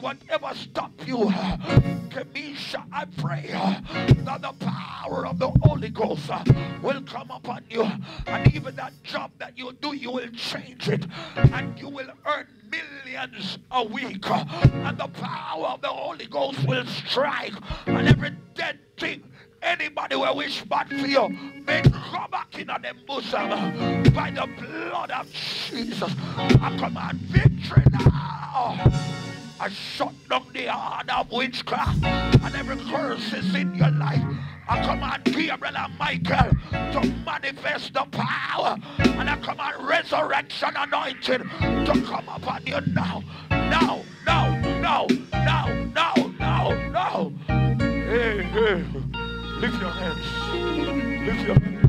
whatever stop you, Kemisha, I pray that the power of the Holy Ghost will come upon you. And even that job that you do, you will change it. And you will earn millions a week. And the power of the Holy Ghost will strike. And every dead thing Anybody will wish bad for you, may come back in on them bosom by the blood of Jesus. I command victory now. I shut down the heart of witchcraft and every curse is in your life. I command Gabriel and Michael to manifest the power. And I command resurrection anointing to come upon you now. Now, now, now, now, now, now, now. Hey, hey. Lift your hands. Lift your hands.